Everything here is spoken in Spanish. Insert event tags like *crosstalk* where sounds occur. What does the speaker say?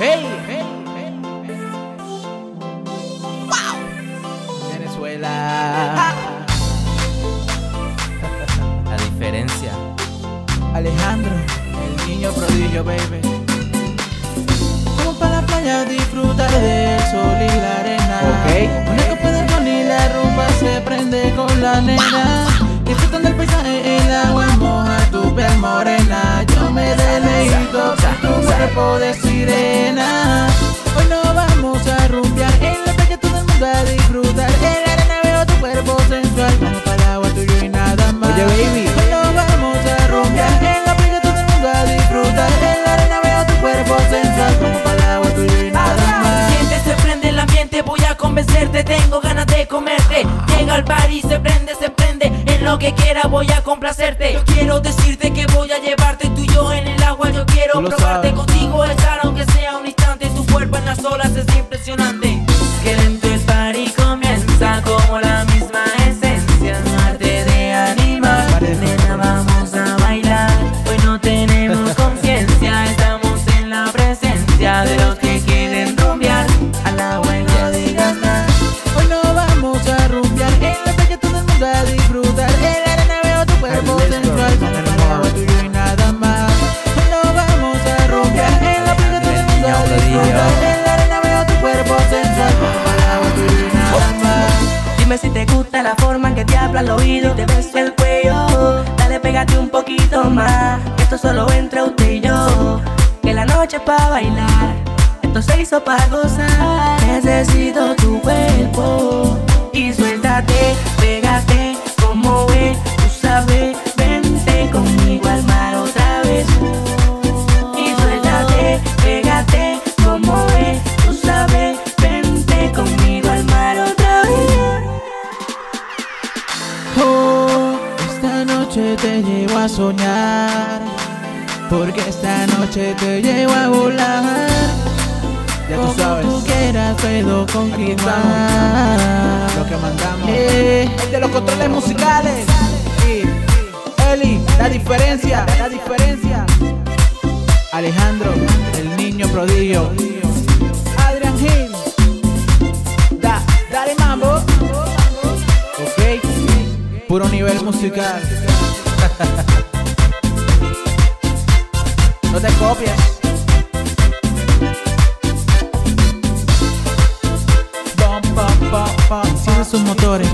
Hey, hey, hey. Wow. Venezuela. La diferencia. Alejandro, el niño prodigio, baby. Vamos para la playa a disfrutar del sol y la arena. Ok. Una copa de ron y la rumba se prende con la nena. Disfrutan del paisaje, el agua moja tu piel morena. Yo me deleito tu cuerpo de sirena. Hoy no vamos a rumbear en la playa, todo el mundo a disfrutar. En la arena veo tu cuerpo sensual. Vamos para el agua tuyo y nada más. Oye, baby. Hoy no vamos a rumbear en la playa, todo el mundo a disfrutar. En la arena veo tu cuerpo sensual. Vamos para el agua tuyo y nada más. Siente, se prende el ambiente, voy a convencerte, tengo ganas de comerte. Llega al bar y se prende, se prende, en lo que quiera voy a complacerte. Yo quiero decirte que voy a llevarte tú y yo en el agua, yo quiero probarte sabes. contigo, estar aunque sea un instante, tu cuerpo en las olas es impresionante. Dime si te gusta la forma en que te habla al oído y te beso el cuello. Dale, pégate un poquito más. Esto solo entre usted y yo. Que la noche es pa' bailar. Esto se hizo para gozar. Necesito tu cuerpo. Y suéltate, pégate, como ve, noche te llevo a soñar. Porque esta noche te llevo a volar. Ya tú sabes. tú quieras puedo conquistar. Lo que mandamos. Eh, El de los controles musicales. Sí. Eli, la diferencia, la diferencia. Alejandro, el niño prodigio. Adrian Hill. Da, dale mambo. Ok, puro nivel musical. *laughs* No te bum. Enciende sus motores.